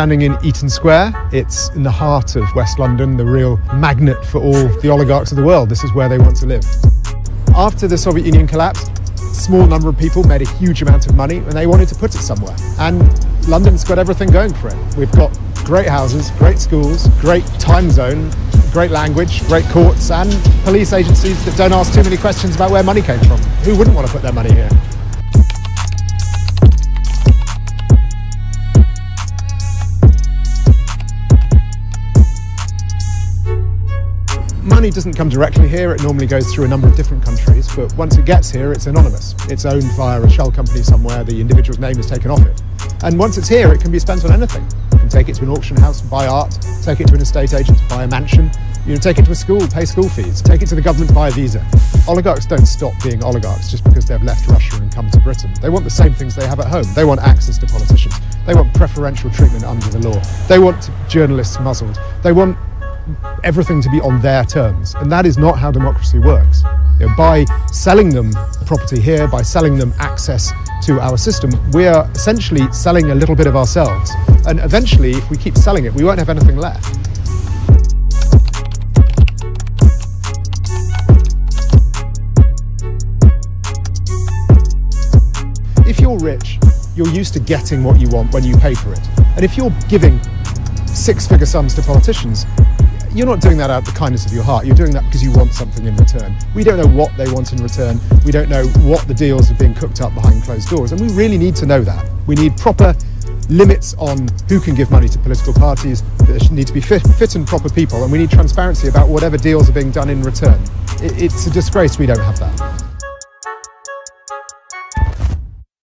standing in Eaton Square. It's in the heart of West London, the real magnet for all the oligarchs of the world. This is where they want to live. After the Soviet Union collapsed, a small number of people made a huge amount of money and they wanted to put it somewhere. And London's got everything going for it. We've got great houses, great schools, great time zone, great language, great courts, and police agencies that don't ask too many questions about where money came from. Who wouldn't want to put their money here? Money doesn't come directly here, it normally goes through a number of different countries, but once it gets here, it's anonymous. It's owned via a shell company somewhere, the individual's name is taken off it. And once it's here, it can be spent on anything. You can take it to an auction house, buy art, take it to an estate agent, buy a mansion, you know, take it to a school, pay school fees, take it to the government, buy a visa. Oligarchs don't stop being oligarchs just because they've left Russia and come to Britain. They want the same things they have at home. They want access to politicians. They want preferential treatment under the law. They want journalists muzzled. They want everything to be on their terms. And that is not how democracy works. You know, by selling them property here, by selling them access to our system, we are essentially selling a little bit of ourselves. And eventually, if we keep selling it, we won't have anything left. If you're rich, you're used to getting what you want when you pay for it. And if you're giving six figure sums to politicians, you're not doing that out of the kindness of your heart. You're doing that because you want something in return. We don't know what they want in return. We don't know what the deals are being cooked up behind closed doors. And we really need to know that. We need proper limits on who can give money to political parties. There need to be fit, fit and proper people. And we need transparency about whatever deals are being done in return. It, it's a disgrace we don't have that.